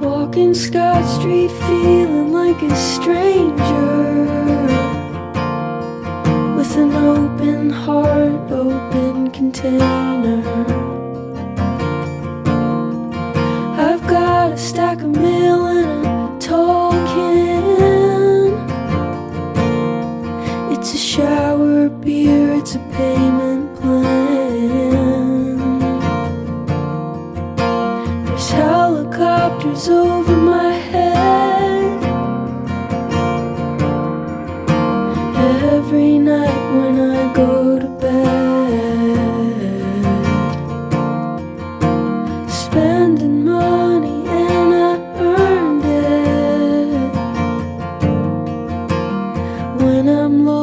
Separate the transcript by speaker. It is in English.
Speaker 1: Walking Scott Street feeling like a stranger. With an open heart, open container. I've got a stack of mail and a tall can. It's a shower beer, it's a payment wanders over my head. Every night when I go to bed. Spending money and I earned it. When I'm lost